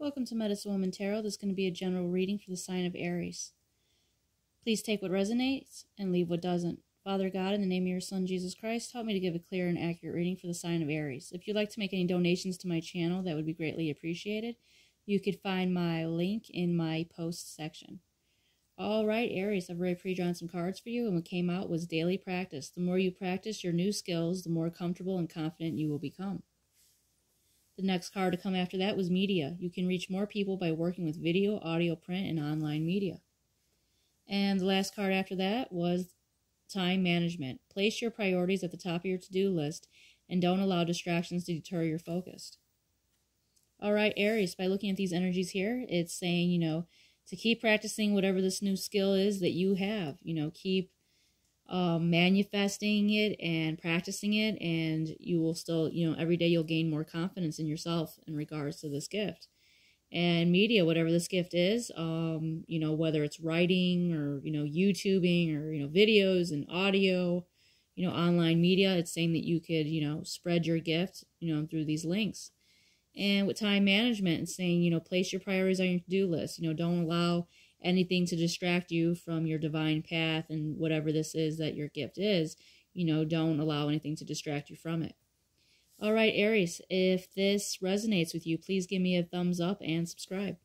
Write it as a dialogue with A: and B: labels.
A: Welcome to Medicine Woman Tarot. This is going to be a general reading for the sign of Aries. Please take what resonates and leave what doesn't. Father God, in the name of your Son Jesus Christ, help me to give a clear and accurate reading for the sign of Aries. If you'd like to make any donations to my channel, that would be greatly appreciated. You could find my link in my post section. All right, Aries, I've already pre-drawn some cards for you, and what came out was daily practice. The more you practice your new skills, the more comfortable and confident you will become. The next card to come after that was media. You can reach more people by working with video, audio, print, and online media. And the last card after that was time management. Place your priorities at the top of your to do list and don't allow distractions to deter your focus. All right, Aries, by looking at these energies here, it's saying, you know, to keep practicing whatever this new skill is that you have. You know, keep um, manifesting it and practicing it, and you will still, you know, every day you'll gain more confidence in yourself in regards to this gift. And media, whatever this gift is, um, you know, whether it's writing or, you know, YouTubing or, you know, videos and audio, you know, online media, it's saying that you could, you know, spread your gift, you know, through these links. And with time management, it's saying, you know, place your priorities on your to do list. You know, don't allow anything to distract you from your divine path and whatever this is that your gift is, you know, don't allow anything to distract you from it. All right, Aries, if this resonates with you, please give me a thumbs up and subscribe.